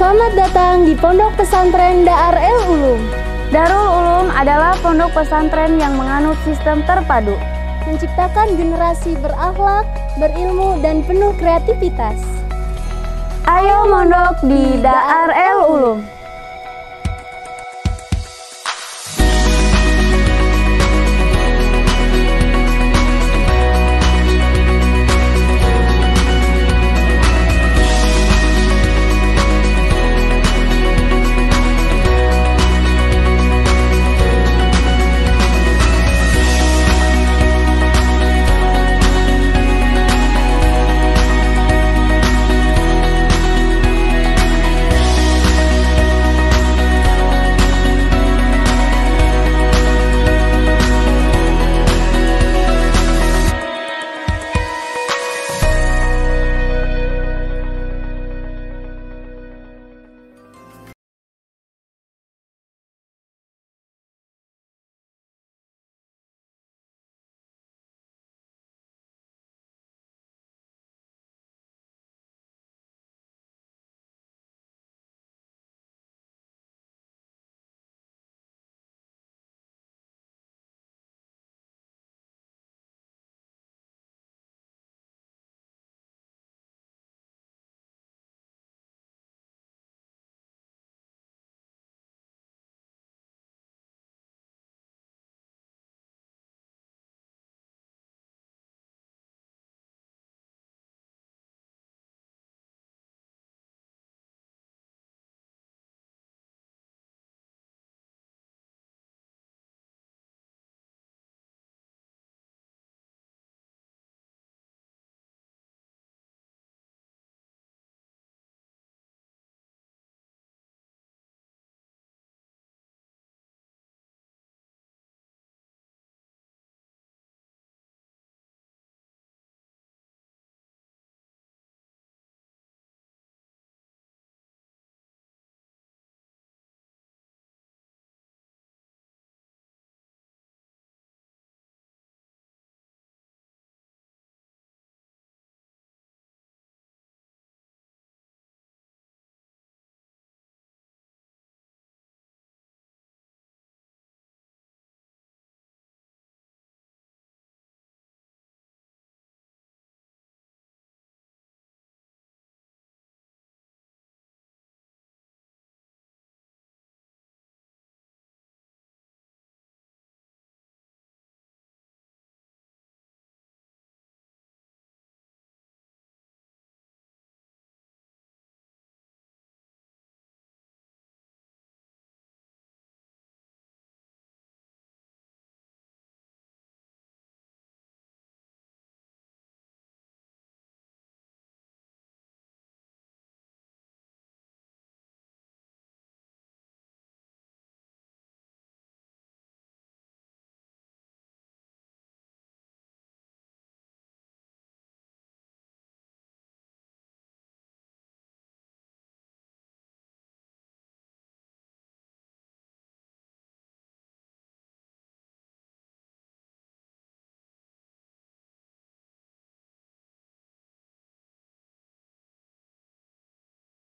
Selamat datang di Pondok Pesantren DRL Ulum. Darul Ulum adalah pondok pesantren yang menganut sistem terpadu, menciptakan generasi berakhlak, berilmu, dan penuh kreativitas. Ayo mondok di DRL Ulum.